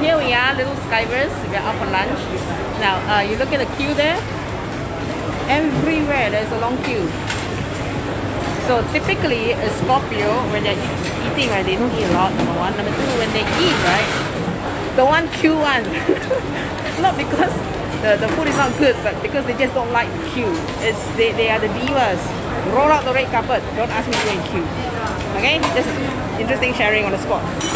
here we are, little skivers. We're out for lunch. Now, uh, you look at the queue there. Everywhere there's a long queue. So typically, a Scorpio, when they're eating, right, they don't eat a lot, number one. Number two, when they eat, right, the one queue one. not because the, the food is not good, but because they just don't like the queue. It's, they, they are the divas. Roll out the red carpet. Don't ask me to go in queue. Okay? Just interesting sharing on the spot.